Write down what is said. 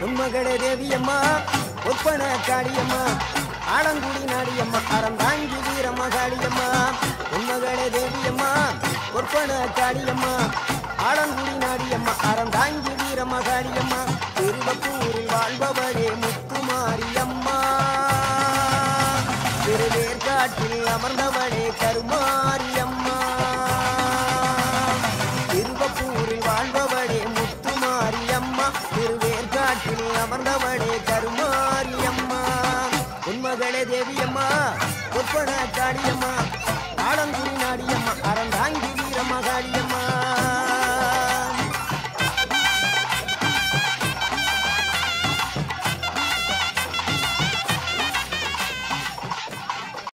நம்மகட தேவியம்மா ஒப்பன காடியம்மா ஆலங்குடி நாடியம்மா அறந்தாங்கி வீரம்மா காளியம்மா. நம்மகட தேவியம்மா ஒப்பன காடியம்மா ஆலங்குடி நாடியம்மா அறந்தாங்கி வீரம்மா காளியம்மா. திருவப்பூரில் வாழ்பவரே முத்துமாரியம்மா. திருவேற்காட்டில் அமர்ந்தவளே கருமாரி அமர்ந்தவளே கருமாரியம்மா உன் மகளே தேவியம்மா ஒப்பனா காடியம்மா